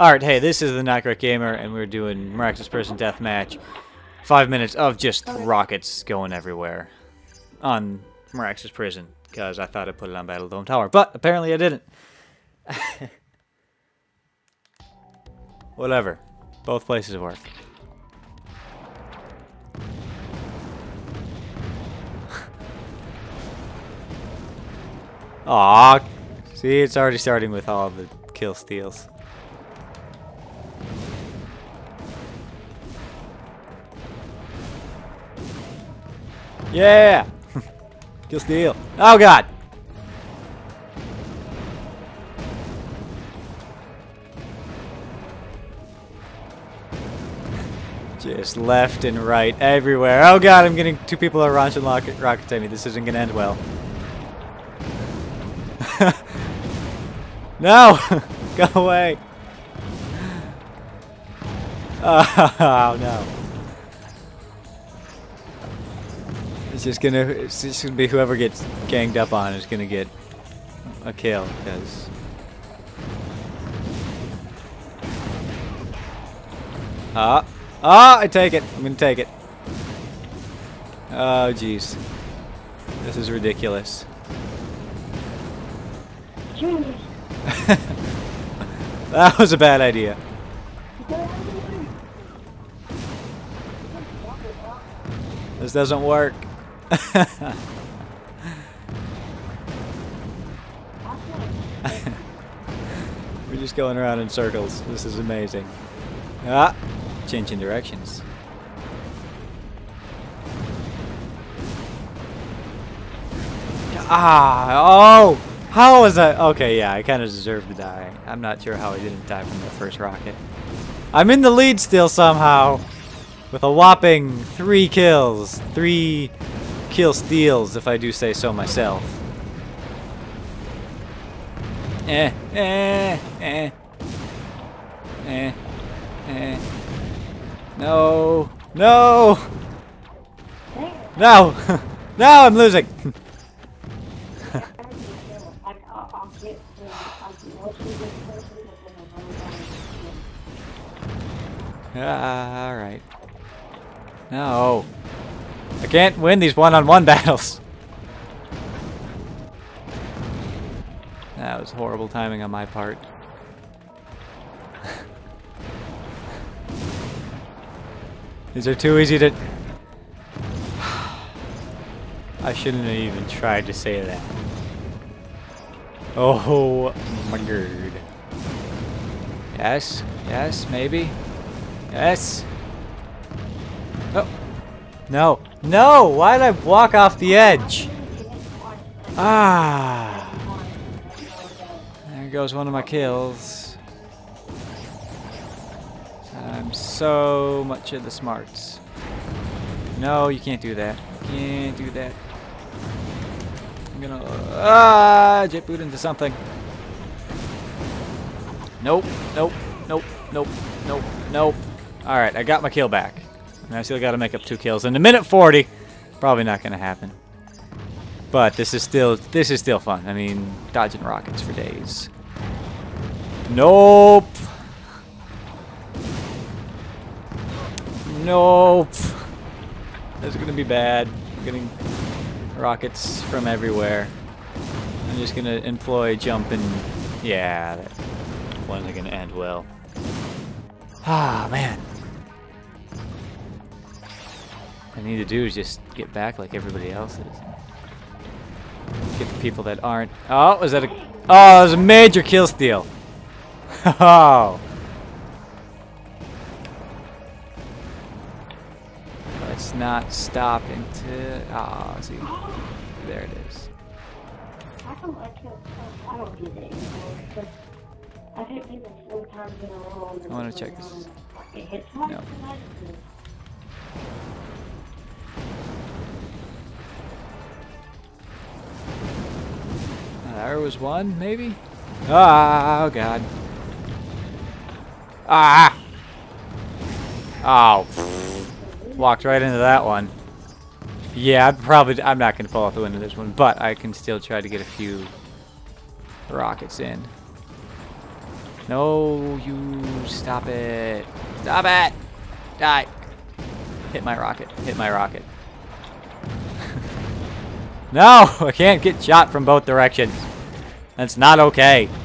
Alright, hey, this is the Not Great Gamer, and we're doing Maraxus Prison Deathmatch. Five minutes of just rockets going everywhere on Maraxus Prison, because I thought I put it on Battle Dome Tower, but apparently I didn't. Whatever. Both places work. Aw, see, it's already starting with all the kill steals. Yeah! kill steal. Oh god! Just left and right, everywhere. Oh god, I'm getting two people are launching rocket, rockets at me. This isn't gonna end well. no! Go away! Oh no. It's just gonna it's just gonna be whoever gets ganged up on is gonna get a kill, because Ah. Ah, I take it. I'm gonna take it. Oh, jeez. This is ridiculous. that was a bad idea. This doesn't work. We're just going around in circles. This is amazing. Ah, changing directions. Ah, oh! How was that? Okay, yeah, I kind of deserve to die. I'm not sure how I didn't die from that first rocket. I'm in the lead still somehow. With a whopping three kills. Three kill steals, if I do say so myself. Eh, eh, eh. Eh, eh. No, no! No! no, I'm losing! Ah, alright. No. I can't win these one-on-one -on -one battles. That was horrible timing on my part. These are too easy to... I shouldn't have even tried to say that. Oh my god. Yes, yes, maybe. Yes. Oh. No. No! Why did I walk off the edge? Ah. There goes one of my kills. I'm so much of the smarts. No, you can't do that. Can't do that. I'm gonna ah jet boot into something. Nope, nope, nope, nope, nope, nope. Alright, I got my kill back. I still gotta make up two kills. In a minute 40, probably not gonna happen. But this is still this is still fun. I mean, dodging rockets for days. Nope. Nope. This is gonna be bad. I'm getting rockets from everywhere. I'm just gonna employ jump and yeah, that wasn't gonna end well. Ah man. I need to do is just get back like everybody else is. Get the people that aren't. Oh, was that a? Oh, it was a major kill steal. Oh. Let's not stop into. Ah, oh, see, there it is. I don't like it. I don't do that anymore. I hit people four times in a row. I want to check this. It hits my No. There was one, maybe? Oh, God. Ah! Oh. Walked right into that one. Yeah, I'm probably, I'm not going to fall off the window this one, but I can still try to get a few rockets in. No, you stop it. Stop it. Die. Hit my rocket. Hit my rocket. no, I can't get shot from both directions. That's not okay.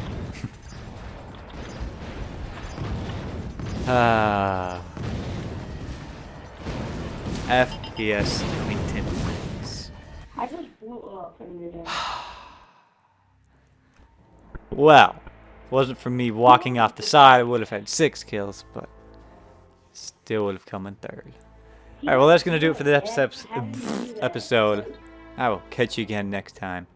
Ah. FPS maintenance. I just blew up in the. Well, wasn't for me walking off the side, I would have had six kills, but still would have come in third. Alright, well that's gonna do it for this episode. I will catch you again next time.